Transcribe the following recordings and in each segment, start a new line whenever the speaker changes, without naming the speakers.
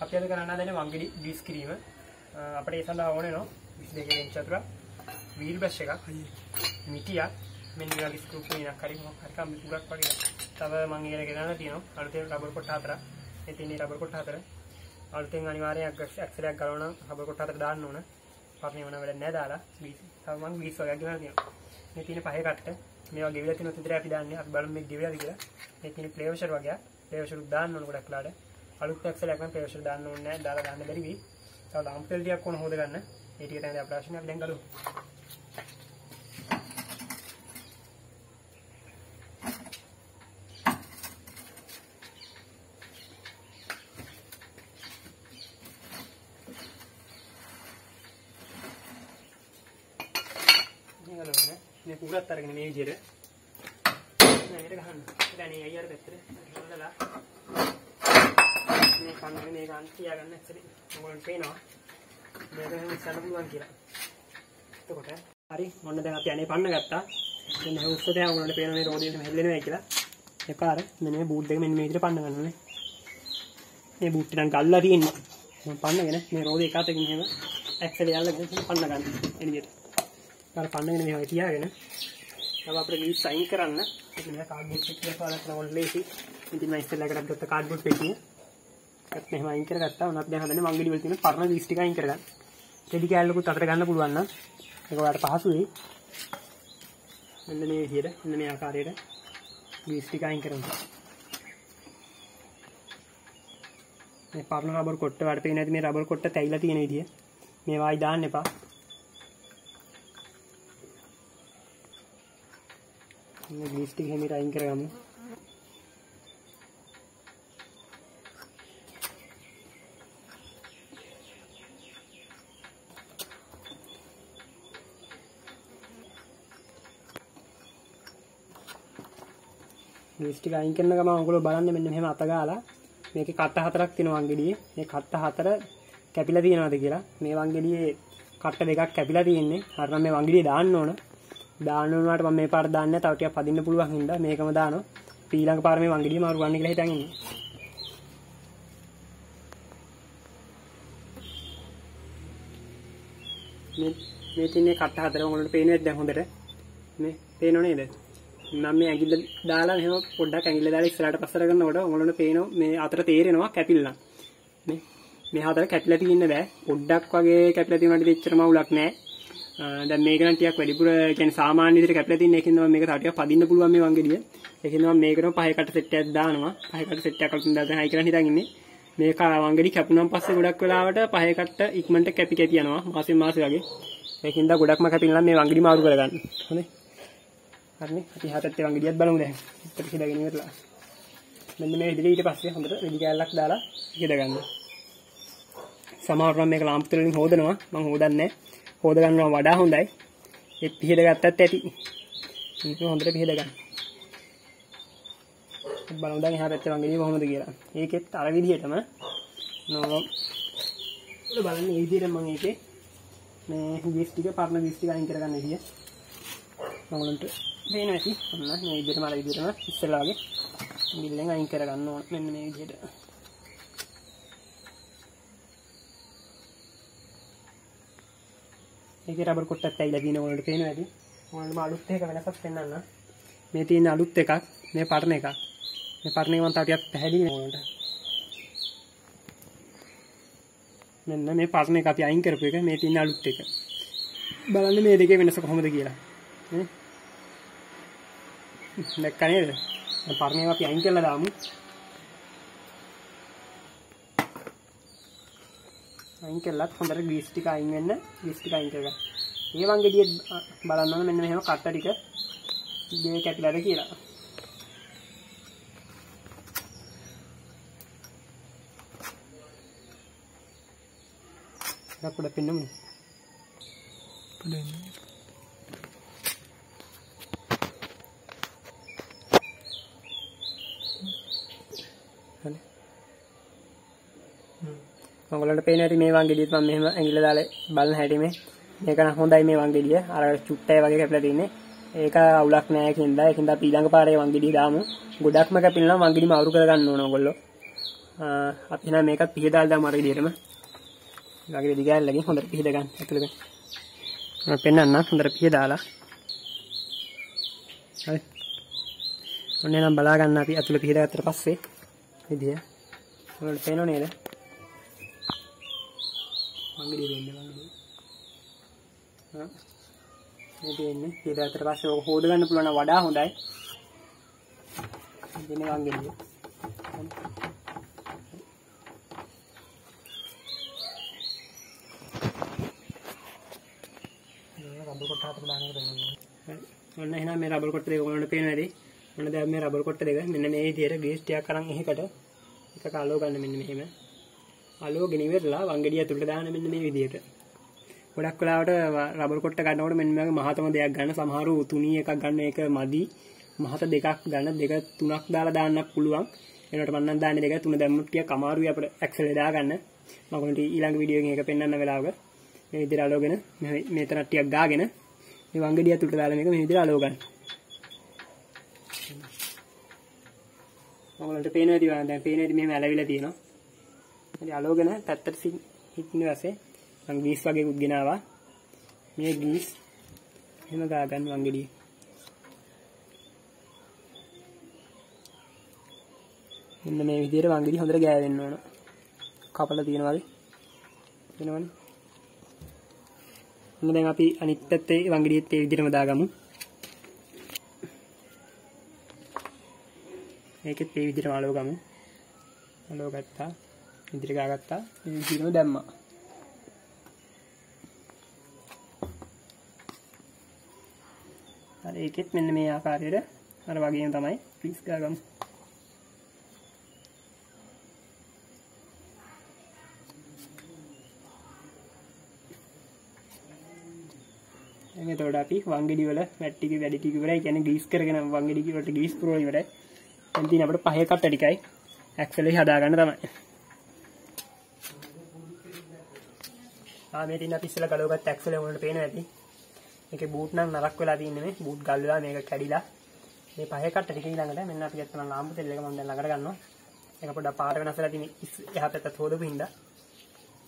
අපි අද කරන්න හදන්නේ වංගෙඩි ග්‍රීස් කිරීම. අ, අපිට ඒ සඳහා ඕනේ නෝ 22 ඉන්ච් චතුර වීල් බ්‍රෂ් එකක්, මිටියක්, මෙන්න මේ වගේ ස්ක්‍රූ පේනක් හරි මොකක් හරි කම්බි පුරක් වගේ. තව මම ඉගෙන ගෙනල්ලා තියෙනවා. අලුතෙන් රබර් කොට හතරක්. මේ තියෙන රබර් කොට හතර. අලුතෙන් අනිවාර්යෙන් ඇක්සලයක් ගලවන රබර් කොට හතර දාන්න ඕන. පරණේ වුණා වැඩක් නැහැ දාලා. ග්‍රීස්. තව මම ග්‍රීස් වගේ ගෙනල්ලා තියෙනවා. මේ තියෙන පහේ කට්ට. මේවා ගෙවිලා තියෙන උතේ අපි දාන්නේ. අපි බලමු මේ ගෙවිලාද කියලා. මේ තියෙන ෆ්ලේවර් වගේ. ෆ්ලේවර් දාන්න ඕන ගොඩක් ලාඩ. අලුත් ඇක්සලයක් නම් ෆ්ලේවර් දාන්න ඕනේ නැහැ. දාලා දාන්න බැරි වෙයි. තව ලාම්පෙල් ටිකක් ඕන හොද ගන්න. ඒ ටික තමයි අපේ ප්‍රශ්නේ අපි දැන් ගලමු. මේ ගලවන්න. මේ පුරත් අරගෙන මේ විදිහට. මේකට ගහන්න. දැන් මේ අයියර පැත්තට හොල්ලලා මේ කන්නේ මේ ගන්න තියාගන්න ඇත්තට මොකද පේනවා. මේක එහෙම ඉස්සන්න පුළුවන් කියලා. එතකොට හරි මොන්න දැන් අපි අනේ පන්න ගත්තා. මෙන්න මේ උස්සතේ උනට පේන මේ රෝඩියට මෙහෙල්ලෙනවා කියලා. එපාර මෙන්න මේ බූට් දෙක මෙන්න මේ විදිහට පන්න ගන්නනේ. මේ බූට් එක නම් ගල්ලා තියෙන්නේ. මම පන්නගෙන මේ රෝඩේ එක අතකින් එහෙම ඇක්සල් යල්ලගෙන පන්න ගන්න. එළියට. අර පන්නගෙන මේ වගේ තියාගෙන තව අපිට ලීස් සයින් කරන්න ඉතින් මේ කාඩ්බෝඩ් පෙට්ටිය පාලා කරන ඕන ලේසි. ඉතින් මම ඉස්සෙල්ලා කරත් ගත්ත කාඩ්බෝඩ් පෙට්ටිය. ඒත් මෙහෙම අයින් කරගත්තා. උනත් දැන් හදන්නේ මංගෙඩි වල තියෙන පරණ ලීස් ටික අයින් කරගන්න. ටෙඩි කෑල්ලකුත් අතට ගන්න පුළුවන් නම් ඒක ඔයාලට පහසු වෙයි. මෙන්න මේ විදිහට මෙන්න මේ ආකාරයට ලීස් ටික අයින් කරනවා. මේ පරණ රබර් කොට්ට වලට පේන්නේ නැති මේ රබර් කොට්ට තැයිලා තියෙන විදිය. මේවා ආයි දාන්න එපා. මේ ග්‍රීස් ටික හැමීට අයින් කරගමු. ග්‍රීස් ටික අයින් කරන ගමන් ඔයගොල්ලෝ බලන්න මෙන්න මෙහෙම අත ගාලා මේකේ කට හතරක් තියෙනවා වංගෙඩියේ. මේ කට හතර කැපිලා තියෙනවද කියලා. මේ වංගෙඩියේ කට දෙකක් කැපිලා තියෙන්නේ. හරිනම් මේ වංගෙඩිය දාන්න ඕන. දාන්න ඕනට මම මේ පාර දාන්නේ තව ටිකක් පදින්න පුළුවන් හින්දා මේකම දානවා. ඊළඟ පාර මේ වංගෙඩිය මාරු ගන්න කියලා හිතන් ඉන්නේ. මේ මේ තින්නේ කට හතර උඹලට පේන්නේ දැන් හොඳට. මේ පේනව නේද? මම මේ ඇඟිල්ල දාලා මෙහෙම පොඩ්ඩක් ඇඟිල්ල දාලා ඉස්සරහට පස්සට කරනකොට උඹලට පේනවා මේ අතර තේරෙනවා කැපිල්ලක්. මේ මේ හතර කැපිලා තියෙන්න බෑ. පොඩ්ඩක් වගේ කැපිලා තියෙනවට දෙච්චර මවුලක් නෑ. දැන් මේක නම් ටිකක් වැඩිපුර කියන්නේ සාමාන්‍ය විදිහට කැපිලා තියෙන එකකින් තමයි මේක තව ටිකක් පදින්න පුළුවන් මේ වංගෙඩිය. ඒකෙන් තමයි මේකටම පහයකට සෙට් එකක් දානවා. පහයකට සෙට් එකක් අලුතින් දාගෙන හයි කියලා හිතන් ඉන්නේ. මේක වංගෙඩි කැපුණාන් පස්සේ ගොඩක් වෙලාවට පහයකට ඉක්මනට කැපි කැපි යනවා. මාසෙන් මාසෙ වගේ. ඒකින්ද ගොඩක්ම කැපිලා මේ වංගෙඩි මාරු කරගන්න. හොඳේ. හරිනේ. අපි හතත් ඒ වංගෙඩියත් බලමු දැන්. ඉතින් හිදාගෙන ඉවරලා. මෙන්න මේ විදිහට ඊට පස්සේ හොඳට රෙදි කෑල්ලක් දාලා හිදගන්න. සමහරවිට මම මේක ලාම්පු තෙලින් හොදනවා. මම හොදන්නේ නැහැ. හොද ගන්නවා වඩා හොඳයි. ඒ පිහද ගත්තත් ඇති. මේක හොඳට පිහද ගන්න. බලමු දැන් එහා පැත්තේ වංගෙඩිය කොහොමද කියලා. ඒකෙත් අර විදිහටම නෝ බලන්න මේ විදිහට මම ඒකේ මේ ගිස් ටික පරණ ගිස් ටික අයින් කරගන්න විදිය. මම පේන ඇති. ඔන්න මේ විදිහටම අර විදිහටම ඉස්සෙල්ලා වගේ බිල්ලෙන් අයින් කරගන්න ඕන. මෙන්න මේ විදිහට. ඒකේ රබර් කොට්ටක් ඇවිල්ලා තියෙන ඕනට පේනවා ඇති. ඕනම අලුත් එක වෙනසක් පෙන්වන්න. මේ තියෙන අලුත් එකක්, මේ පරණ එකක්. මේ පරණ එක මම තව ටිකක් පැහැදිලි ඕනට. මෙන්න මේ පරණ එක අපි අයින් කරපු එක, මේ තියෙන අලුත් එක. බලන්න මේ දෙකේ වෙනස කොහොමද කියලා. නේ? දැක්ක නේද? දැන් පරණ ඒවා අපි අයින් කරලා දාමු. අයින් කළත් හොඳට ග්‍රීස් ටික අයින් වෙන්න ග්‍රීස් ටික අයින් කරගන්න. මේ වංගෙඩිය බලන්න ඕන මෙන්න මෙහෙම කට්ට ටික ගේ කැපිලාද කියලා. අපුඩ පින්නමු.
පඩන්නේ
ඔයගොල්ලන්ට පේන ඇති මේ වංගෙඩියත් මම මෙහෙම ඇඟිල්ල දාලා බලන හැටි මේ. මේක නම් හොඳයි මේ වංගෙඩිය. අර චුට්ටයි වගේ කැපිලා තින්නේ. ඒක අවුලක් නෑ ඒකින්ද. ඒකින්ද අපි ඊළඟ පාරේ වංගෙඩිය දාමු. ගොඩක්ම කැපිලා නම් වංගෙඩියම අවුරු කරගන්න ඕන ඔයගොල්ලෝ අපි එහෙනම් මේකත් පිහදාලා දාමු අර විදිහටම වගේ දිගෑල්ලකින් හොඳට පිහද ගන්න ඇතුළට මම පෙන්නන්න හොඳට පිහදාලා හරි. ඔන්න එහෙනම් බලා ගන්න අපි ඇතුළේ පිහදාගත්තට පස්සේ. විදිය. ඔයාලට පේනව නේද? මංගඩිය දෙන්න මංගඩිය හා? මේ දෙන්නේ පිහදාගත්තට පස්සේ ඔක හොද ගන්න පුළුවන් වඩා හොඳයි. දෙන්නේ වංගෙඩිය රබර් කොට්ට හතර දාන එක දෙන්න ඔන්න එහෙනම් මේ රබර් කොට්ට දෙක ඔයගොල්ලන්ට පේනවා ඇති ඔන්න දැන් මේ රබර් කොට්ට දෙක මෙන්න මේ විදිහට ග්‍රීස් ටිකක් අරන් එහෙකට එකක අලෝ ගන්න මෙන්න මෙහෙම. අලෝගෙන ඉවරලා වංගෙඩිය ඇතුළට දාන්න මෙන්න මේ විදිහට ගොඩක් වෙලාවට රබර් කොට්ට ගන්නකොට මෙන්න මේ මහතම දෙයක් ගන්න. සමහරු තුනී එකක් ගන්න එක මදි. මහත දෙකක් ගන්න. දෙක තුනක් දාලා දාන්නත් පුළුවන්. එනකොට මම නම් දාන්නේ දෙක තුන දැම්මොත් ටිකක් අමාරුයි අපිට ඇක්සල් දාගන්න. මම කොහොමද ඊළඟ වීඩියෝ එකකින් එක පෙන්වන්න වෙලාවක. මේ විදිහට අලෝගෙන මෙතන ටිකක් ගාගෙන මේ වංගෙඩිය ඇතුළට දාලා මේක මේ විදිහට අලෝ ගන්න. ඔයාලට පේනවා ඉතින් දැන් පේනවා ඉතින් මෙහෙම ඇලවිලා තියෙනවා. හරි අලෝගෙන පැත්තට හිටින වාසේ මම ග්‍රීස් වගේ උත් ගෙනාවා. මේ ග්‍රීස් එහෙම ගා ගන්න වංගෙඩිය. මෙන්න මේ විදිහට වංගෙඩිය හොඳට ගෑවෙන්න ඕන. කපලා තියෙනවා වගේ. වෙනවනේ. ඔන්න දැන් අපි අනිත් පැත්තේ වංගෙඩියෙත් ඒ විදිහටම දාගමු. මේකෙත් ඒ විදිහටම අලව ගමු. අලව ගත්තා. ඉදිරියට ගාගත්තා. මේ විදිහටම දැම්මා. හරි ඒකෙත් මෙන්න මේ ආකාරයට අර වගේම තමයි ෆික්ස් ගාගමු. එතකොට අපි වංගෙඩි වල වැට් ටික වැඩි ටික ඉවරයි. කියන්නේ ග්‍රීස් කරගෙන වංගෙඩි වලට ග්‍රීස් පුරවන ඉවරයි. දැන් තියෙන අපිට පහේ කට ටිකයි ඇක්සල් එක හදාගන්න තමයි. මේ තියෙන අපි ඉස්සෙල්ලා ගලවගත්ත ඇක්සල් එක උනට පේනවා ඇති. මේකේ බූට් නම් නරක් වෙලා තියෙන්නේ මේ. බූට් ගල් වෙලා මේක කැඩිලා. මේ පහේ කට ටික ඊළඟට මෙන්න අපි ගත්ත ලාම්පු තෙල් එක මම දැන් ළඟට ගන්නවා. ඒක පොඩ්ඩක් පාට වෙනස් වෙලා තියෙන එහා පැත්තත් හොදපු හින්දා.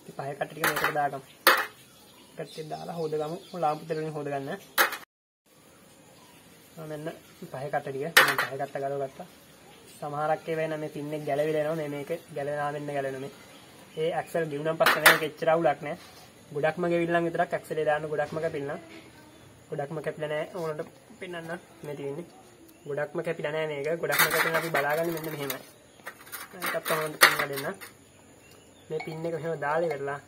මේ පහේ කට ටික මේකට දාගමු. පැත්තේ දාලා හොදගමු. ලාම්පු තෙල් වලින් හොදගන්න. මෙන්න පහේ කට ටික මම පහේ කට ගලව ගත්තා. සමහරක් ඒවා නම් මේ පින් එක ගැලවිලා එනවා මේ මේක ගැලවෙනා වෙන්න ගැලවෙන මේ. ඒ ඇක්සල් ගිවුනම් පස්සේ මේක එච්චර අවුලක් නෑ. ගොඩක්ම ගෙවිල්ලන් විතරක් ඇක්සලේ දාන්න ගොඩක්ම කැපිලා. ගොඩක්ම කැපිලා නෑ. ඕනට පෙන්වන්න මේ තියෙන්නේ. ගොඩක්ම කැපිලා නෑ මේක. ගොඩක්ම කැපිලා අපි බලාගන්නේ මෙන්න මෙහෙමයි. ඒකත් තමයි පෙන්වන්න දෙන්න. මේ පින් එක මෙහෙම දාලා ඉවරලා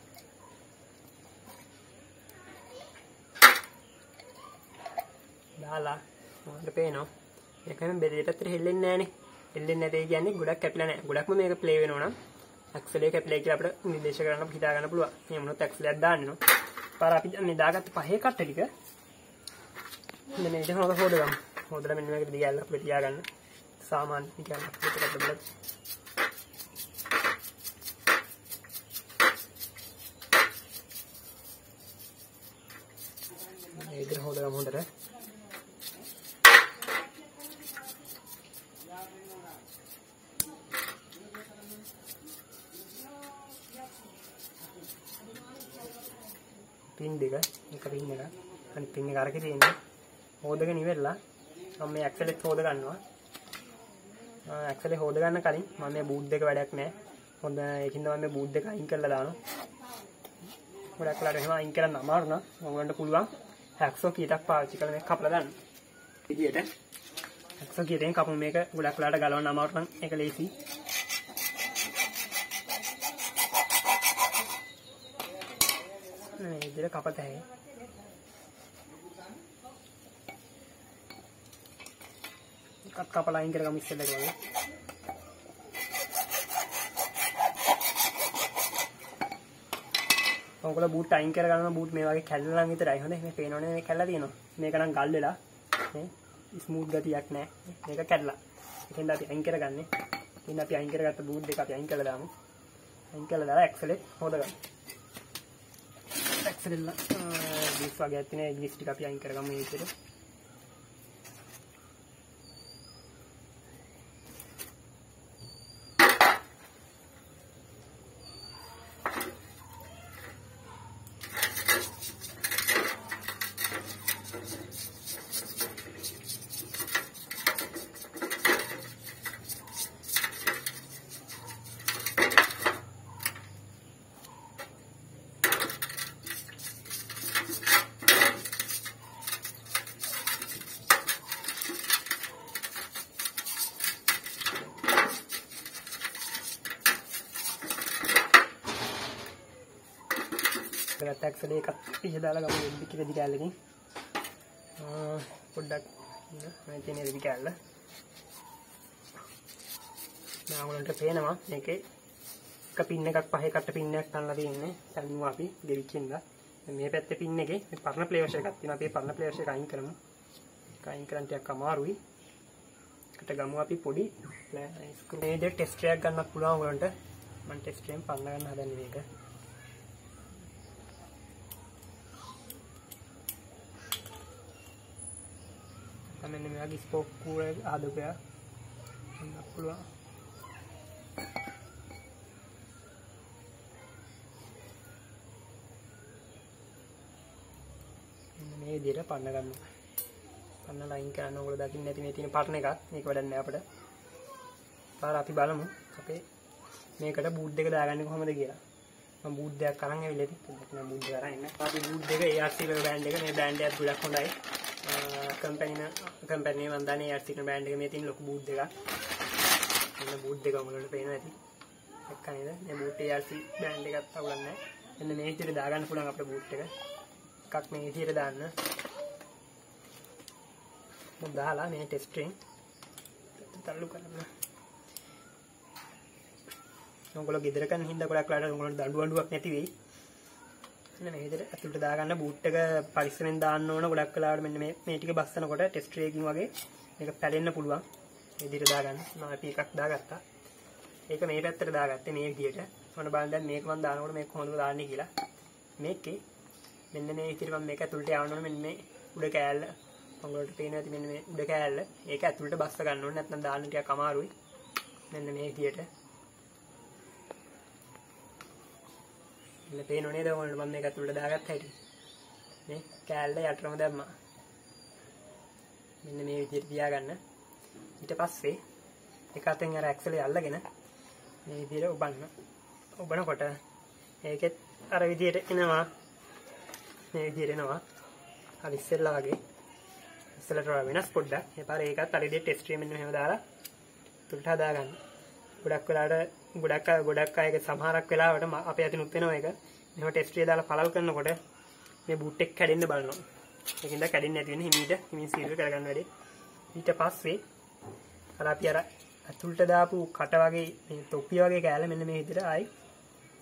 දාලා මොකද පේනවා ඒකම බෙදේ පැත්තට හෙල්ලෙන්නේ නැහනේ හෙල්ලෙන්නේ නැතේ කියන්නේ ගොඩක් කැපිලා නැහැ ගොඩක්ම මේක ප්ලේ වෙනවා නම් ඇක්සලේ කැපිලා කියලා අපිට නිර්දේශ කරන්න හිතා ගන්න පුළුවන්. මේ මොනොත් ඇක්සලයක් දාන්න ඕන. පාර අපි මේ දාගත්ත පහේ කට්ට ටික මෙන්න මේක හොද හොදගමු. හොදලා මෙන්න මේකට දිගල්ල අපිට තියාගන්න. සාමාන්‍ය නිකන් අපිට බලන්න ඒ විදිහට හොදගමු හොඳට පින් දෙක එක පින් එක අනිත් පින් එක අරකේ තියෙන්නේ හොදගෙන ඉවරලා මම මේ ඇක්සලෙත් හොද ගන්නවා. ඇක්සලේ හොද ගන්න කලින් මම මේ බූට් දෙක වැඩක් නැහැ. හොඳ ඒකින් තමයි මේ බූට් දෙක අයින් කරලා දානවා. ගොඩක් වෙලාට එහෙම අයින් කරන්න අමාරු නම් ඔයගොල්ලන්ට පුළුවන් හැක්සෝ කීටක් පාවිච්චි කරලා මේක කපලා දාන්න. විදියට. හැක්සෝ කීටෙන් කපමු. මේක ගොඩක් වෙලාට ගලවන්න අමාරු නම් ඒක ලේසි මේ විදිහට කපත හැකියි. එකක් කපලා අයින් කරගමු ඉස්සෙල්ලා වගේ. ඔයගොල්ලෝ බූට් අයින් කරගන්න බූට් මේ වගේ කැල්ලලා නම් විතරයි හොඳයි. මේ පේනවනේ මේ කැල්ලලා තියෙනවා. මේක නම් ගල් වෙලා මේ ස්මූත් ගතියක් නැහැ. මේක කැඩලා. ඒකෙන්ද අපි අයින් කරගන්නේ. ඉතින් අපි අයින් කරගත්ත බූට් දෙක අපි අයින් කරලා දාමු. අයින් කරලා දාලා ඇක්සලෙට් හොදගමු. ඇක්සලෙල්ල ගිස් වගේ ඇතිනේ ගිස් ටික අපි අයින් කරගමු මේ විදිහට. ගත්ත ඇක්සලේ එකත් පිහ දාලා ගමු. වෙද්දි රෙදි කෑල්ලකින්. පොඩ්ඩක් මේ තියෙන රෙදි කෑල්ල. නාගලන්ට පේනවා මේකේ. එක පින්න එකක් පහේ කට පින්නයක් තනලා තියෙන්නේ. තනියම අපි ගෙවිච්චින්ද මේ පැත්තේ පින්න එකේ මේ පරණ ෆ්ලේවර්ස් එකක් තියෙනවා. අපි පරණ ෆ්ලේවර්ස් එක අයින් කරමු. අයින් කරන්න ටිකක් අමාරුයි. එකට ගමු අපි පොඩි. ස්ක්‍රූ මේ දෙ ටෙස්ට් එකක් ගන්නත් පුළුවන් ඔයගොල්ලන්ට මම ටෙස්ට් එකෙන් පන්න ගන්න හදන්නේ මේක. මෙන්න මේ වගේ ස්පෝක් කූල ආදපයක් ගන්න පුළුවන් මේ විදිහට පන්න ගන්න. පන්න ලයින් කරන්න ඕගොල්ලෝ දකින්න නැති මේ තියෙන පටන එකක්. මේක වැඩක් නෑ අපිට. පාර අපි බලමු අපේ මේකට බූට් දෙක දාගන්නේ කොහොමද කියලා. මම බූට් දෙකක් අරන් ඇවිල්ලා ඉතින් මම බූට් දෙක අරන් ඉන්න. අපි බූට් දෙක ARC වල බ්‍රෑන්ඩ් එක මේ බ්‍රෑන්ඩ් එකක් ගොඩක් හොඳයි. කම්පැනි කම්පැනි මන් දන්නේ ARC කියන බ්‍රෑන්ඩ් එක මේ තියෙන ලොකු බූට් දෙකක්. මෙන්න බූට් දෙක ඔයගොල්ලන්ට පේනවා ඇති. එක්ක නේද? මේ බූට් ARC බ්‍රෑන්ඩ් එකත් අවුලක් නැහැ. මෙන්න මේ විදිහට දාගන්න පුළුවන් අපේ බූට් එක. එකක් මේ විදිහට දාන්න. මම දාලා මේ ටෙස්ට් එකෙන් තල්ලු කරන්න. ඔයගොල්ලෝ ගෙදර කරන හින්දා ගොඩක් වෙලාවට ඔයගොල්ලන්ට දඬු අඬුවක් නැති වෙයි. මෙන්න මේ විදිහට ඇතුළට දාගන්න බූට් එක පරිස්සමෙන් දාන්න ඕන ගොඩක් වෙලාවට මෙන්න මේ මේ ටික බස්සනකොට ටෙස්ට් එකකින් වගේ මේක පැලෙන්න පුළුවන්. මේ විදිහට දාගන්න. මම අපි එකක් දාගත්තා. ඒක මේ පැත්තට දාගත්තේ මේ විදිහට. මොන බලන්න දැන් මේක මම දානකොට මේක කොහොමද දාන්නේ කියලා. මේකේ මෙන්න මේ විදිහට මම මේක ඇතුළට යවන්න ඕනේ මෙන්න මේ උඩ කෑල්ල. ඔයගොල්ලන්ට පේනවා ඇති මෙන්න මේ උඩ කෑල්ල. ඒක ඇතුළට බස්ස ගන්න ඕනේ නැත්නම් දාන්න ටිකක් අමාරුයි. මෙන්න මේ විදිහට. මෙන්න පේනෝ නේද ඔයගොල්ලන්ට මම මේක ඇතුළට දාගත්ත හැටි. මේ කෑල්ල යටටම දැම්මා. මෙන්න මේ විදිහට තියාගන්න. ඊට පස්සේ එක අතෙන් අර ඇක්සලේ අල්ලගෙන මේ විදිහට ඔබන්න. ඔබනකොට ඒකෙත් අර විදිහට එනවා. මේ විදිහට එනවා. අර ඉස්සෙල්ලා වගේ. ඉස්සෙල්ලට වඩා වෙනස් පොඩ්ඩක්. ඒ පාර ඒකත් අර විදිහට ටෙස්ට් එකෙන් මෙන්න මෙහෙම දාලා තුලට හදාගන්න. ගොඩක් වෙලාවට ගොඩක් අය ගොඩක් අයගේ සමහරක් වෙලාවට අපේ අතිනුත් වෙනවා ඒක. මෙහෙම ටෙස්ට් එක දාලා පළල් කරනකොට මේ බූට් එක කැඩෙන්න බලනවා. ඒකින්ද කැඩෙන්නේ නැති වෙන හිමීට හිමින් සීල් කරගන්න වැඩේ. ඊට පස්සේ අර අපි අර ඇතුළට දාපු කට වගේ මේ තොප්පිය වගේ කෑල්ල මෙන්න මේ විදිහට ආයි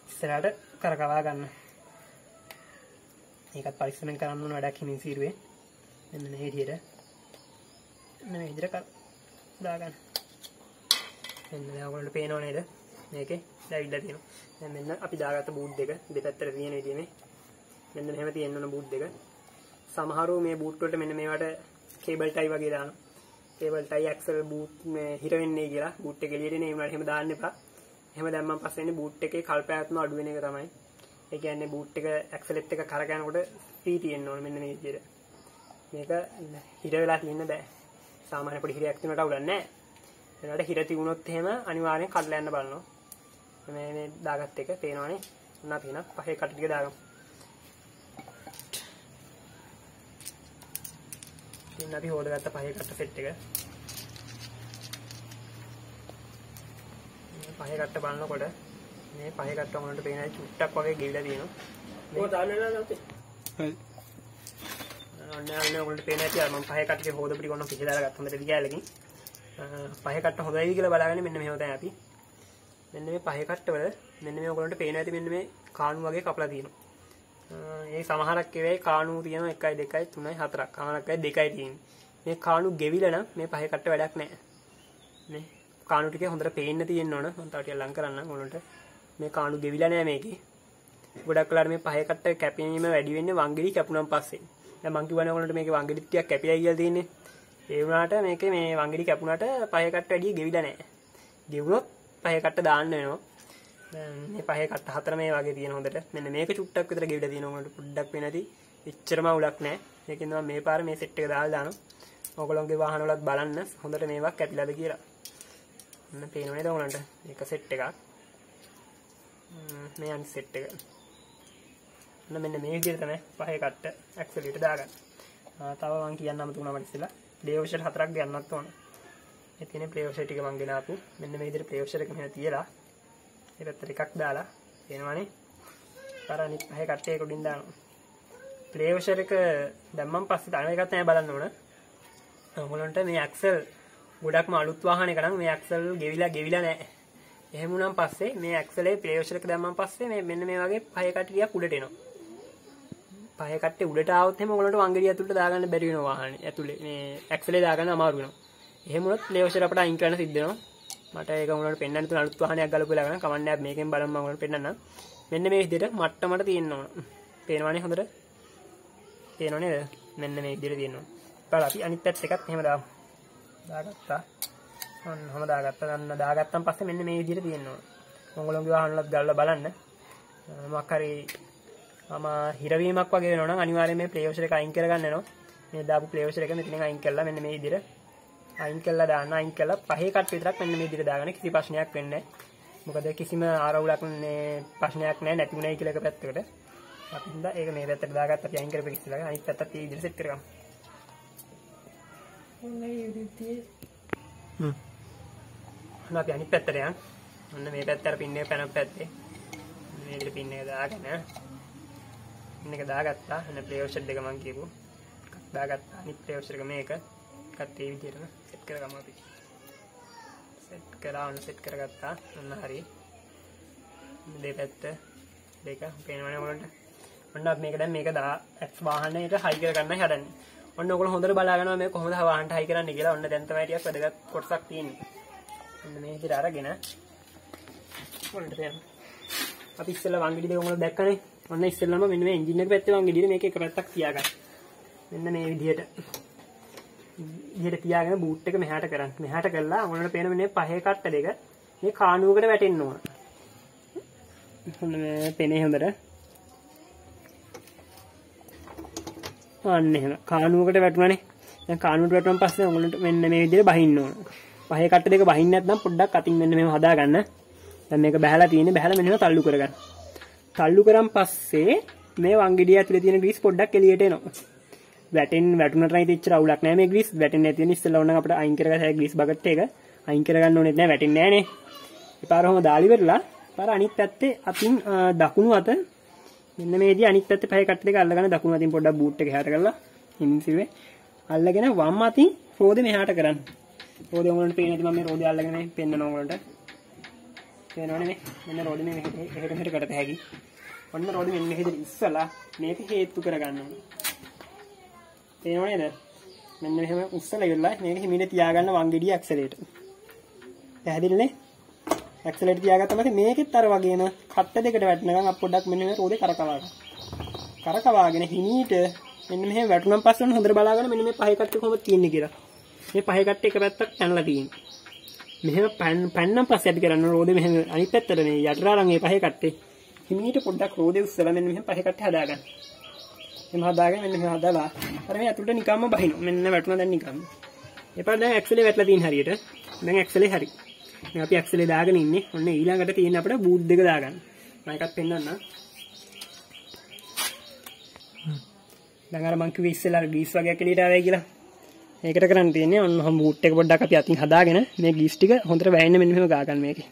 ඉස්සරහට කරකවා ගන්න. ඒකත් පරිස්සමෙන් කරන්න ඕන වැඩක් හිමින් සීරුවේ. මෙන්න මේ විදිහට. මෙන්න මේ විදිහට දාගන්න. මෙන්න දැන් ඔයගොල්ලන්ට පේනව නේද? මේකේ දැවිලා තියෙනවා. දැන් මෙන්න අපි දාගත්ත බූට් දෙක දෙපැත්තට තියෙන විදිහේ මෙන්න මෙහෙම තියෙන්න ඕන බූට් දෙක. සමහරව මේ බූට් වලට මෙන්න මේවට කේබල් ටයි වගේ දානවා. කේබල් ටයි ඇක්සල් බූට් මේ හිර වෙන්නේ කියලා බූට් එක එළියට එන්නේ ඒ වුණාට එහෙම දාන්න එපා. එහෙම දැම්මම පස්සේ එන්නේ බූට් එකේ කල්පෑත්ම අඩු වෙන එක තමයි. ඒ කියන්නේ බූට් එක ඇක්සලෙට් එක කරකැනකොට ෆී තියෙන්න ඕන මෙන්න මේ විදිහට. මේක හිර වෙලා තියෙන්න බෑ. සාමාන්‍ය පොඩි හිරයක් තිබුණාට අවුලක් නැහැ. ඒකට හිර තිබුණොත් එහෙම අනිවාර්යෙන් කඩලා යන්න බලනවා. මේ මේ දාගත්ත එක පේනවනේ. උනා පේන පහේ කට ටික දාගමු. ඉතින් අපි හොදගත්ත පහේ කට සෙට් එක. මේ පහේ කට බලනකොට මේ පහේ කට වලට පේන චුට්ටක් වගේ ගෙවිලා තියෙනවා.
ඔය දාන්න නැද්ද?
හරි. අන්න අන්න ඔයගොල්ලෝ පේන ඇති අර මම පහේ කට්ටේ හොදපු ටික ඔන්න පිහදාලා ගත්ත හොඳට විගෑලකින්. පහේ කට්ට හොඳයි කියලා බලාගෙන මෙන්න මෙහෙම තමයි අපි. මෙන්න මේ පහේ කට්ටවල මෙන්න මේ ඔයගොල්ලන්ට පේන ඇති මෙන්න මේ කාණු වගේ කපලා තියෙනවා. ඒ සමහරක් ඒවායි කාණු තියෙනවා 1යි 2යි 3යි 4ක්. සමහරක් අය 2යි තියෙන්නේ. මේ කාණු ගෙවිලා නම් මේ පහේ කට්ට වැඩක් නැහැ. මේ කාණු ටික හොඳට පේන්න තියෙන්න ඕන. මම තව ටිකක් ලං කරන්නම් ඔයගොල්ලන්ට. මේ කාණු ගෙවිලා නැහැ මේකේ. ගොඩක් වෙලාවට මේ පහේ කට්ට කැපීම වැඩි වෙන්නේ වංගෙඩි කැපුණාන් පස්සේ. දැන් මං කියවනේ ඔයගොල්ලන්ට මේකේ වංගෙඩි ටිකක් කැපිලා කියලා තියෙන්නේ. ඒ වුණාට මේකේ මේ වංගෙඩි කැපුණාට පහේ කට්ට වැඩි ගෙවිලා නැහැ. ගෙවුනොත් පහේ කට්ට දාන්න වෙනවා. මේ පහේ කට්ට හතර මේ වගේ තියෙන හොඳට. මෙන්න මේක චුට්ටක් විතර ගෙවිලා තියෙනවා ඔයගොල්ලන්ට පොඩ්ඩක් වෙන්නේ නැති. එච්චරම උලක් නැහැ. ඒකෙන් තමයි මේ පාර මේ සෙට් එක දාලා දානවා. ඔයගොල්ලෝගේ වාහන වලත් බලන්න හොඳට මේවක් කැපිලාද කියලා. මෙන්න පේනව නේද ඔයගොල්ලන්ට? මේක සෙට් එකක්. මේ අනිත් සෙට් එක. මෙන්න මේ විදිහට තමයි පහේ කට්ට ඇක්සලරේටර් දාගන්න. තව මම කියන්නම තුනම ඉස්සෙල්ලා ප්ලේවර්ෂර් හතරක් ගන්නත් ඕන. මේ තියෙන ප්ලේවර්ෂර් ටික මම ගෙනාපු. මෙන්න මේ විදිහට ප්ලේවර්ෂර් එක මෙහෙම තියලා මේ පැත්තට එකක් දාලා එනවනේ. අර අනිත් පහේ කට්ටේ උඩින් දානවා ප්ලේ වොෂර් එක දැම්මන් පස්සේ තව එකක් තමයි බලන්න ඕන ඔයගොල්ලන්ට මේ ඇක්සල් ගොඩක්ම අලුත් වාහනයක නම් මේ ඇක්සල් ගෙවිලා ගෙවිලා නැහැ එහෙම වුණාන් පස්සේ මේ ඇක්සලේ ප්ලේ වොෂර් එක දැම්මන් පස්සේ මේ මෙන්න මේ වගේ පහේ කට්ටියක් උඩට එනවා පහේ කට්ටේ උඩට ආවොත් එහෙම ඔයගොල්ලන්ට වංගෙඩිය ඇතුළට දාගන්න බැරි වෙනවා වාහනේ. ඇතුලේ මේ ඇක්සලේ දාගන්න අමාරු වෙනවා. එහෙම වුණොත් ප්ලේ වොෂර් අපට අයින් කරන්න සිද්ධ වෙනවා. මට ඒක උනට පෙන්න්න තුන අලුත් වාහනයක් ගලපලා ගන්න. කමන්න මේකෙන් බලන්න මම ඔයාලට පෙන්නන්න මෙන්න මේ විදිහට මට්ටමට තියෙනවා පේනවනේ හොඳට? පේනව නේද? මෙන්න මේ විදිහට තියෙනවා බලන්න අපි අනිත් පැත්ත එකත් එහෙම දාමු. දාගත්තා. ඔන්න ඔහම දාගත්තා. ගන්න. දාගත්තන් පස්සේ මෙන්න මේ විදිහට තියෙනවා ඔයගොල්ලෝගේ වාහනවලත් ගල්ලා බලන්න. මොකක් හරි මම හිරවීමක් වගේ වෙනවා නම් අනිවාර්යයෙන් මේ ප්ලේ ඔෂර් එක අයින් කරගන්න වෙනවා මේ දාපු ප්ලේ ඔෂර් එක මෙතනින් අයින් කරලා මෙන්න මේ විදිහට අයින් කල්ලා දාන්න අයින් කල්ලා පහේ කට විතරක් මෙන්න මේ විදිහට දාගන්න කිසි ප්‍රශ්නයක් වෙන්නේ නැහැ. මොකද කිසිම ආරවුලක් නේ ප්‍රශ්නයක් නැහැ නැතිුණයි කියලා එක පැත්තකට. අපි හින්දා ඒක මේ පැත්තට දාගත්ත අපි අයින් කරපෙ ඉස්සලා අනිත් පැත්තත් මේ විදිහට සෙට් කරගමු.
ඔන්න ඒ විදිහේ
හ්ම්. ඔන්න අපි අනිත් පැත්තට යන්. ඔන්න මේ පැත්ත අර පින්නේ පැන පැත්තේ. මේ විදිහට පින් එක දාගෙන පින් එක දාගත්තා. එන්න ප්ලේ ඔෂර් දෙක මං කියපු. දාගත්තා. අනිත් ප්ලේ ඔෂර් එක මේක. එකත් ඒ විදිහටම සෙට් කරගමු අපි. සෙට් කරා ඔන්න සෙට් කරගත්තා. ඔන්න හරි. දෙපැත්ත දෙක පේනවනේ ඔයගොල්ලන්ට. ඔන්න අපි මේක දැන් මේක දා ඇක්ස් වාහනේට හයි කරගන්නයි හදන්නේ. ඔන්න ඔයගොල්ලෝ හොඳට බලා ගන්නවා මේ කොහොමද වාහනට හයි කරන්නේ කියලා. ඔන්න දැන් තමයි ටිකක් වැදගත් කොටසක් තියෙන්නේ. ඔන්න මේ විදිහට අරගෙන ඔන්නට යනවා. අපි ඉස්සෙල්ලා වංගිඩි දෙක ඔයගොල්ලෝ දැක්කනේ. ඔන්න ඉස්සෙල්ලාම මෙන්න මේ එන්ජින් එක පැත්තේ වංගිඩියේ මේක එක පැත්තක් තියාගන්න. මෙන්න මේ විදිහට. විදිහට තියාගෙන බූට් එක මෙහාට කරන්න. මෙහාට කළා ඔයාලට පේන මේ පහේ කට්ට දෙක මේ කානුවකට වැටෙන්න ඕන. ඔන්න මේ පේනේ හොඳට. අන්න එහෙම කානුවකට වැටුණානේ. දැන් කානුවට වැටුණාන් පස්සේ ඔයගොල්ලන්ට මෙන්න මේ විදිහට බහින්න ඕන. පහේ කට්ට දෙක බහින්න නැත්නම් පොඩ්ඩක් අතින් මෙන්න මෙහෙම හදාගන්න. දැන් මේක බහැලා තියෙන්නේ බහැලා මෙන්න මෙහෙම තල්ලු කරගන්න. තල්ලු කරන් පස්සේ මේ වංගෙඩිය ඇතුලේ තියෙන ග්‍රීස් පොඩ්ඩක් එළියට එනවා. වැටෙන් වැටුනට නම් ඉතින් අවුලක් නැහැ මේ ග්‍රීස් වැටෙන්නේ නැති වෙන ඉස්සෙල්ලා ඕනනම් අපිට අයින් කරගන්න හැයි ග්‍රීස් බකට් එක අයින් කරගන්න ඕනෙත් නැහැ වැටෙන්නේ නැහනේ. ඊපාරම දාලි වෙරලා පාර අනිත් පැත්තේ අතින් දකුණු අත මෙන්න මේදී අනිත් පැත්තේ පහේ කට් දෙක අල්ලගෙන දකුණු අතින් පොඩ්ඩක් බූට් එක එහාට කරලා ඉන්සිවේ අල්ලගෙන වම් අතින් රෝදේ මෙහාට කරන්න. රෝදේ උඹලන්ට පේන්නේ නැති මම මේ රෝදේ අල්ලගෙන මේ පෙන්නනවා උඹලන්ට. පේනවනේ මේ මෙන්න රෝදේ මේ එහෙට මෙහෙට කරත හැකි. ඔන්න රෝදේ මෙන්න මෙහෙට ඉස්සලා මේක හේතු කරගන්න ඕනේ. තේරෙනව නේද? මෙන්න මෙහෙම උස්සලා ඉවරලා මේක හිමිනේ තියාගන්න වංගෙඩිය ඇක්සලරේටර්. පැහැදිලිනේ? ඇක්සලරේටර් තියාගත්තම මේකෙත් අර වගේම කට්ට දෙකට වැටෙනකන් අප පොඩ්ඩක් මෙන්න මේ රෝදේ කරකවා ගන්න. කරකවාගෙන හිමීට මෙන්න මෙහෙම වැටුණන් පස්සේ ඔන්න හොඳට බලාගෙන මෙන්න මේ පහේ කට්ට කොහොමද තියෙන්නේ කියලා. මේ පහේ කට්ට එක පැත්තක් පැනලා තියෙන්නේ. මෙහෙම පැන්නම් පස්සේ අපි කරන්න රෝදේ මෙහෙම අනිත් පැත්තට මේ යටරාලන් මේ පහේ කට්ටේ හිමීට පොඩ්ඩක් රෝදේ උස්සලා මෙන්න මෙහෙම පහේ කට්ටේ හදාගන්න. එම හදාගෙන මෙන්න මෙහෙම හදාලා අර මේ ඇතුළට නිකම්ම බහිනවා. මෙන්න වැටුණා දැන් නිකම්ම. එපා දැන් ඇක්සලේ වැටලා තියෙන හරියට. දැන් ඇක්සලේ හරි. දැන් අපි ඇක්සලේ දාගෙන ඉන්නේ. ඔන්න ඊළඟට තියෙන අපිට බූට් දෙක දාගන්න. මම එකක් පෙන්නන්නම්. දැන් අර මං කිව්වේ ඉස්සෙල්ලා ග්‍රීස් වගේක් එළියට ආවයි කියලා. ඒකට කරන්න තියෙන්නේ ඔන්න ඔහම බූට් එක පොඩ්ඩක් අපි අතින් හදාගෙන මේ ග්‍රීස් ටික හොඳට වැයෙන්න මෙන්න මෙහෙම ගා ගන්න මේකේ.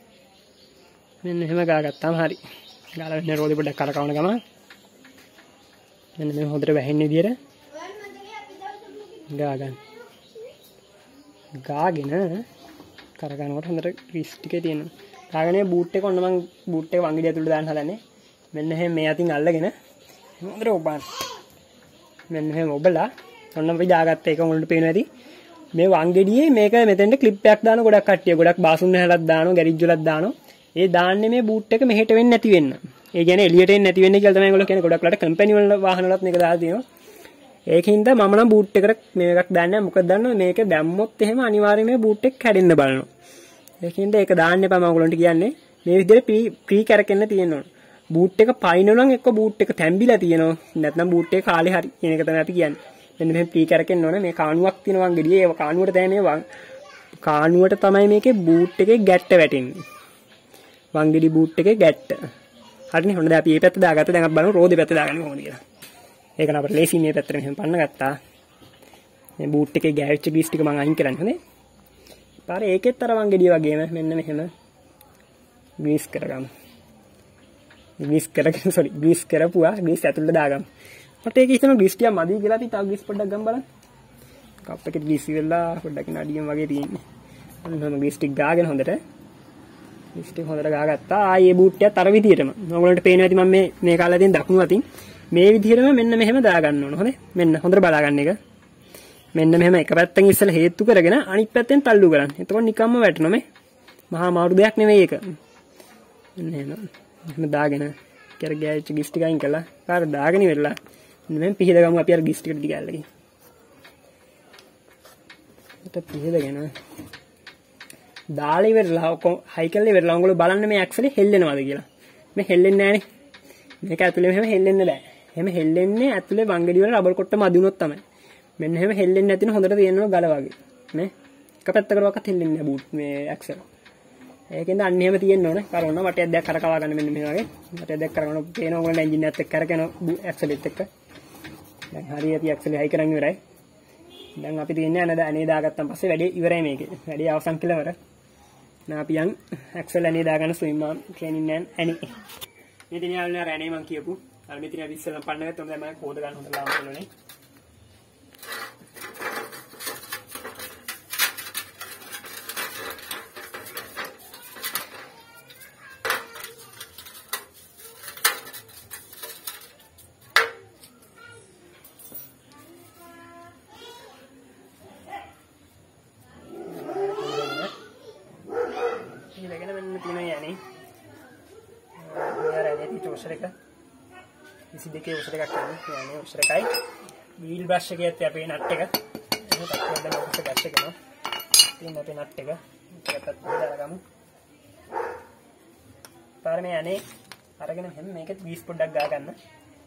මෙන්න එහෙම ගාගත්තාම හරි. ගාලා වෙන රෝලේ පොඩ්ඩක් කරකවන ගමන් මෙන්න මේ හොඳට වැහෙන විදියට ගා ගන්න. ගාගෙන කරගනකොට හොඳට ක්‍රිස් ටිකේ තියෙනවා. ගාගෙන බූට් එක ඔන්න මම බූට් එක වංගිඩිය ඇතුළට දාන්න හදන්නේ. මෙන්න එහෙම මේ අතින් අල්ලගෙන හොඳට ඔබන්න. මෙන්න එහෙම ඔබලා ඔන්න අපි දාගත්ත එක උඹලට පේනවා ඇති. මේ වංගෙඩියේ මේක මෙතෙන්ට ක්ලිප් එකක් දාන ගොඩක් කට්ටිය ගොඩක් බාසුන් හැලක් දානවා ගැරිජ් වලක් දානවා. ඒ දාන්නේ මේ බූට් එක මෙහෙට වෙන්නේ නැති වෙන්න. ඒ කියන්නේ එළියට එන්නේ නැති වෙන්නේ කියලා තමයි ඒගොල්ලෝ කියන්නේ ගොඩක් වෙලාට කම්පැනි වල වාහන වලත් මේක දාලා තියෙනවා. ඒකින්ද මම නම් බූට් එකට මේකක් දාන්නේ මොකද දන්නවද මේක දැම්මොත් එහෙම අනිවාර්යයෙන් මේ බූට් එක කැඩෙන්න බලනවා. ඒකින්ද ඒක දාන්න එපා මම ඔයගොල්ලන්ට කියන්නේ. මේ විදිහට ප්‍රී ප්‍රී කැරකෙන්න තියෙනවා. බූට් එක පයින්න නම් එක්ක බූට් එක තැම්බිලා තියෙනවා. නැත්නම් බූට් එක කාලේ හරි කියන එක තමයි අපි කියන්නේ. මෙන්න මෙහෙම ප්‍රී කැරකෙන්න ඕනේ. මේ කාණුවක් තියෙනවා ගෙඩියේ ඒ කාණුවට තමයි මේ කාණුවට තමයි මේකේ බූට් එකේ ගැට්ට වැටෙන්නේ. වංගෙඩි බූට් එකේ ගැට්ට. හරිනේ හොඳ දැන් අපි මේ පැත්ත දාගත්තා. දැන් අපි බලමු රෝදේ පැත්ත දාගන්නේ කොහොමද කියලා. ඒක නම් අපිට ලේසි මේ පැත්තට මෙහෙම පන්න ගත්තා. මේ බූට් එකේ ගෑවිච්ච ග්‍රීස් ටික මම අයින් කරන්නේ හොඳේ. පාර ඒකෙත් අර වංගෙඩිය වගේම මෙන්න මෙහෙම ග්‍රීස් කරගමු. ග්‍රීස් කරගෙන සොරි ග්‍රීස් කරපුවා ග්‍රීස් ඇතුළට දාගමු මට ඒක හිතෙනවා ග්‍රීස් ටික මදි කියලා අපි තව ග්‍රීස් පොඩ්ඩක් ගමු බලන්න කප් එකේ ග්‍රීස් ඉවරලා පොඩ්ඩක් නඩියම් වගේ තියෙන්නේ අන්න හොම ග්‍රීස් ටික ගාගෙන හොඳට ග්‍රීස් ටික හොඳට ගාගත්තා ආයේ බූට් එකත් අර විදිහටම ඔයගොල්ලන්ට පේනවා ඇති මම මේ මේ කාලේ තියෙන දකුණු අතින් මේ විදිහටම මෙන්න මෙහෙම දාගන්න ඕන හොඳේ මෙන්න හොඳට බලාගන්න එක මෙන්න මෙහෙම එක පැත්තෙන් ඉස්සලා හේතු කරගෙන අනිත් පැත්තෙන් තල්ලු කරන්න. එතකොට නිකම්ම වැටෙනවා මේ. මහා මාරු දෙයක් නෙවෙයි ඒක. මෙන්න එහෙම. එහෙම දාගෙන කර ගෑච්ච ගිස් ටික අයින් කළා. කාර දාගෙන ඉවරලා. මෙන්න පිහද ගමු අපි අර ගිස් ටික ටික ඇල්ලගෙන. ඊට පිහදගෙන දාලා ඉවරලා හයි කරලා ඉවරලා ඔයගොල්ලෝ බලන්න මේ ඇක්සලේ හෙල්ලෙනවද කියලා. මේ හෙල්ලෙන්නේ නැහනේ. මේක ඇතුලේ මෙහෙම හෙල්ලෙන්න බෑ. එහෙම හෙල්ලෙන්නේ ඇතුලේ වංගෙඩි වල රබර් කොට්ට මදිනොත් තමයි. මෙන්න එහෙම හෙල්ලෙන්නේ නැතින හොඳට තියෙනවා ගල වගේ. නේ? එක පැත්තකටවත් හෙල්ලෙන්නේ නැහැ බූට් මේ ඇක්සල්. ඒකෙන්ද අන්න එහෙම තියෙන්න ඕනේ. කරවන්න වටයක් දෙයක් කරකවා ගන්න මෙන්න මේ වගේ. වටයක් දෙයක් කරගෙන පේන ඕගොල්ලෝ එන්ජින් එකත් එක්ක කරගෙන ඇක්සලෙත් එක්ක. දැන් හරිය අපි ඇක්සල් හයි කරන් ඉවරයි. දැන් අපි තියන්නේ අනද අනේ දාගත්තන් පස්සේ වැඩේ ඉවරයි මේකේ. වැඩේ අවසන් කෙලවර නා අපි යන් ඇක්සල් අනේ දාගන්න ස්විම් මාම් ට්‍රේනින් නෑන් ඇනි. මේ දින යාළුවනේ රැනේ මං කියපු. අර මෙතන අපි ඉස්සෙල්ලා පන්නගත්තා හොඳ තමයි කෝද ගන්න හොඳ ලාම් කරනනේ ඊළඟට මෙන්න තියෙනවා යන්නේ. මෙයාර ඇදී ටෝෂර් එක. 22 ඔෂර් එකක් ගන්න. යන්නේ ඔෂර් එකයි. වීල් බ්‍රෂ් එකේ ඇත්තේ අපේ නට් එක. එහෙනම් ටක්කෙන් දැන් ඔෆිස් බ්‍රෂ් එක නෝ. තියෙන අපේ නට් එක. ඒකත් දාලා ගමු. පාර මේ යන්නේ අරගෙන මෙහෙම මේකත් වීස් පොඩ්ඩක් ගා ගන්න.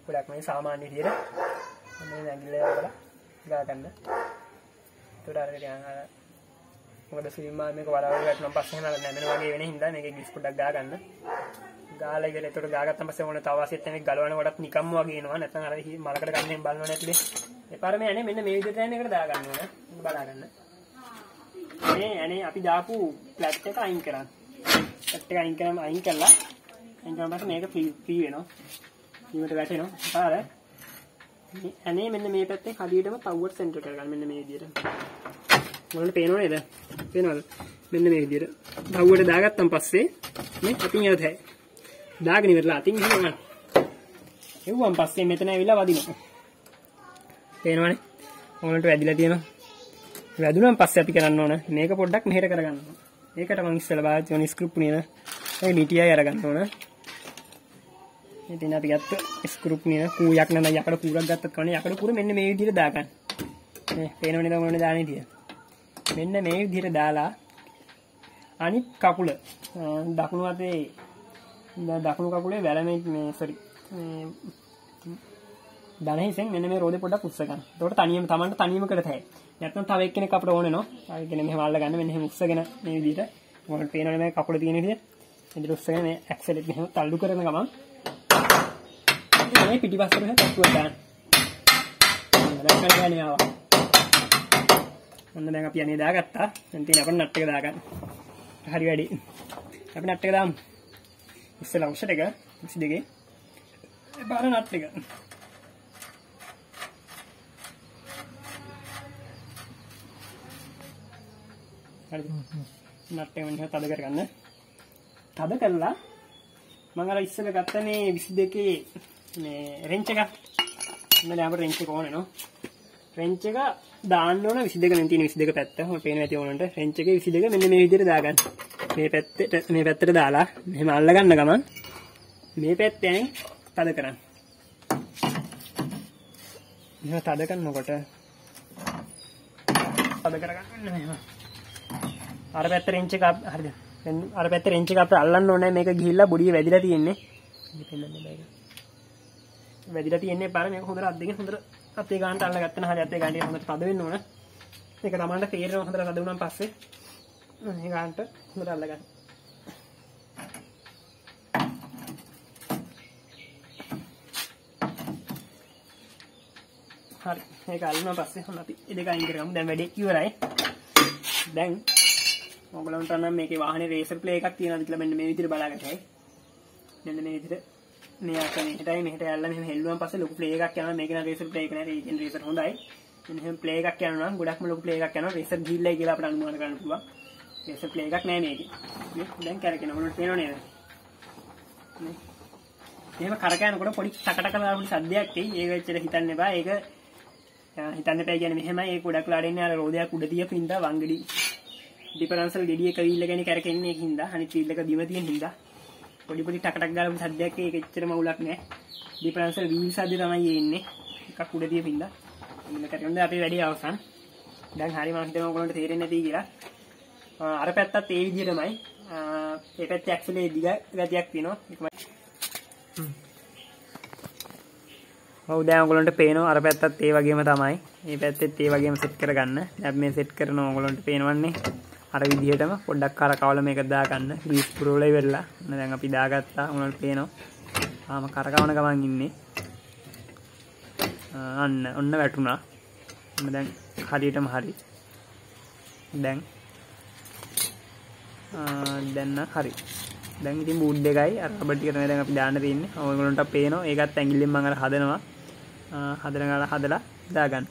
පොඩ්ඩක් මේ සාමාන්‍ය විදියට. මේ ඇඟිල්ල වල ගා ගන්න. ඒතර අරගෙන මොකද සිල්මා මේක වලවල් වැටෙනවා පස්සේ නේද නැමෙන වගේ වෙන හින්දා මේකේ ගිස් පොඩ්ඩක් ගා ගන්න. ගාලා ඉවර ඒතකොට ගාගත්තන් පස්සේ ඕන තව ආසෙත් මේක ගලවන කොටත් නිකම්ම වගේ එනවා. නැත්නම් අර මලකට ගන්නෙන් බලනවා නැතිලේ. ඒ පාරම යන්නේ මෙන්න මේ විදිහට යන එකට දා ගන්න ඕන. බලා ගන්න. මේ යන්නේ අපි දාපු ප්ලැට් එක අයින් කරා. ප්ලැට් එක අයින් කරාම අයින් කළා. අයින් කරාම පස්සේ මේක ෆ්‍රී ෆ්‍රී වෙනවා. ඊට වැටෙනවා. පාර අනේ මෙන්න මේ පැත්තෙන් හදියටම පවර් සෙන්ටර් කරගන්න මෙන්න මේ විදිහට. මොනවද පේනව නේද? පේනවද? මෙන්න මේ විදිහට. බව්වට දාගත්තන් පස්සේ මේ අතින් යවත හැයි. දාගෙන ඉවරලා අතින් එහෙම ගන්න. එව්වන් පස්සේ මෙතන ඇවිල්ලා වදිනවා. පේනවනේ? ඕනට වැදිලා තියෙනවා. වැදුනන් පස්සේ අපි කරන්න ඕන මේක පොඩ්ඩක් මෙහෙට කරගන්න ඕන. ඒකට මම ඉස්සෙල්ලා බාච්චි වන ස්ක්‍රිප්ට් නියන ඒ DTI අරගන්න ඕන. ඉතින් අපි ගත්ත ස්ක්‍රිප්ට් නියන කූයක් නේද යකඩ කූරක් ගත්තත් කන්නේ යකඩ කූර මෙන්න මේ විදිහට දාගන්න. මේ පේනවනේ නේද මොනවද දාන්නේ විදිය. මෙන්න මේ විදිහට දාලා අනිත් කකුල දකුණු අතේ දකුණු කකුලේ වැලමේ මේ සොරි දනහිසෙන් මෙන්න මේ රෝදේ පොඩ්ඩක් උස්ස ගන්න. එතකොට තනියම Tamanට තනියම කරත හැකියි. නැත්නම් තව එක්කෙනෙක් අපිට ඕනේ නෝ. ආයෙ කෙනෙක් මෙහෙම අල්ල ගන්න මෙන්න එහෙම උස්සගෙන මේ විදිහට. මොකද පේනවනේ මේ කකුල තියෙන විදිහ. ඉදිරි උස්සගෙන මේ ඇක්සල් එක මෙහෙම තල්ලු කරන ගමන් මේ පිටිපස්සට මෙහෙම තට්ටුවක් දාන්න. දැන් ගන්න ආවා. ඔන්න දැන් අපි අනේ දාගත්තා. දැන් තියෙන අපේ නට් එක දාගන්න. හරි වැඩි. අපි නට් එක දාමු. ඉස්සෙල්ලා ඔෂර් එක 22. ඒ බාර නට් එක. හරිද? නට් එක මෙන්න තද කරගන්න. තද කරලා මම අර ඉස්සෙල්ලා ගත්ත මේ 22 මේ රෙන්ච් එක. මම අපේ රෙන්ච් එක ඕනේ නෝ. රෙන්ච් එක දාන්න ඕන 22 නෙන් තියෙන 22 පැත්ත. ඔය පේන ඇති රෙන්ච් එකේ 22 මෙන්න මේ විදිහට දාගන්න. මේ පැත්තට මේ පැත්තට දාලා මෙහෙම අල්ල ගන්න ගමන් මේ පැත්තෙන් තද කරන්න. මෙහෙම තද කරනකොට තද කරගන්න මෙහෙම. අර පැත්ත රෙන්ච් එක හරිද? අර පැත්ත රෙන්ච් එක අපිට අල්ලන්න ඕනේ මේක ගිහිල්ලා බොඩිය වැදිලා තියෙන්නේ. වැදිලා තියෙන්නේ පාර මේක හොඳට අත් දෙකෙන් හොඳට අතේ ගන්නට අල්ලගත්තන හරි අතේ ගන්න හොඳට තද වෙන්න ඕන. ඒක තමන්ට තේරෙනවා හොඳට තද වුණාන් පස්සේ මේ ගන්නට හොඳට අල්ලගන්න. හරි මේක අල්ලුණා පස්සේ හොඳ අපි ඒ දෙක අයින් කරගමු. දැන් වැඩේ ඉවරයි. දැන් ඔයගලන්ට නම් මේකේ වාහනේ රේසර් ප්ලේ එකක් තියෙනවද කියලා මෙන්න මේ විදිහට බලාගන්නයි. මෙන්න මේ විදිහට මෙයාට මෙහෙටයි මෙහෙට ඇල්ලලා මෙහෙම හෙල්ලුවාන් පස්සේ ලොකු ප්ලේ එකක් යනවා මේක නම් රේසර් ප්ලේ එක නෑ රේජන් රේසර් හොඳයි මෙහෙම ප්ලේ එකක් යනවා නම් ගොඩක්ම ලොකු ප්ලේ එකක් යනවා රේසර් ගිහිල්ලයි කියලා අපිට අනුමාන කරන්න පුළුවන් රේසර් ප්ලේ එකක් නෑ මේකේ නේ දැන් කැරකෙන මොනවද පේනව නේද නේ එහෙම කරකයනකොට පොඩි ටක ටක පොඩි සද්දයක් එයි ඒක ඇත්තට හිතන්න එපා ඒක හිතන්න එපා කියන්නේ මෙහෙමයි ඒක ගොඩක් ලාට එන්නේ අර රෝදයක් උඩ තියපු හින්දා වංගඩි ඩිෆරන්සල් ගෙඩිය එක වීල්ල ගැන කරකෙන්නේ ඒක හින්දා අනිත් වීල්ල එක බිම තියෙන හින්දා පොඩි පොඩි ටක ටක් ගාලා සද්දයක් ඒක එච්චර මවුලක් නෑ ඩිෆරන්සල් වීල් සද්ද තමයි එන්නේ එකක් උඩ තියපු හින්දා මෙන්න කරන්නේ අපේ වැඩේ අවසන් දැන් හරි මම හිතනවා ඔයගොල්ලන්ට තේරෙන්නේ නැති කියලා අර පැත්තත් ඒ විදිහටමයි. ඒ පැත්තේ ඇක්සලේ දිග ගතියක් තියෙනවා. ඒකමයි. ඔව් දැන් ඔයගොල්ලන්ට පේනවා අර පැත්තත් ඒ වගේම තමයි. මේ පැත්තෙත් ඒ වගේම සෙට් කරගන්න. දැන් මේ සෙට් කරන ඔයගොල්ලන්ට පේනවන්නේ අර විදිහටම. පොඩ්ඩක් කරකවල මේක දාගන්න. ග්‍රීස් පුරවල ඉවරලා. දැන් අපි දාගත්තා. ඔයගොල්ලන්ට පේනවා. ආම කරකවන ගමන් ඉන්නේ. අන්න ඔන්න වැටුණා. ඔන්න දැන් හරියටම හරි. දැන් දැන්න හරි. දැන් ඉතින් බූඩ් එකයි. අර රබර් ටික තමයි දැන් අපි දාන්න තියෙන්නේ. ඔයගොල්ලන්ට පේනවා. ඒකත් ඇඟිල්ලෙන් මම අර හදනවා. හදන ගාලා හදලා දාගන්න.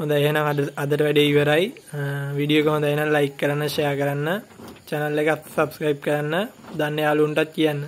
හොඳ එහෙනම් අදට වැඩේ ඉවරයි. වීඩියෝ එක හොඳ එහෙනම් ලයික් කරන්න ෂෙයා කරන්න. channel එක subscribe කරන්න. දන්න යාළුවන්ටත් කියන්න.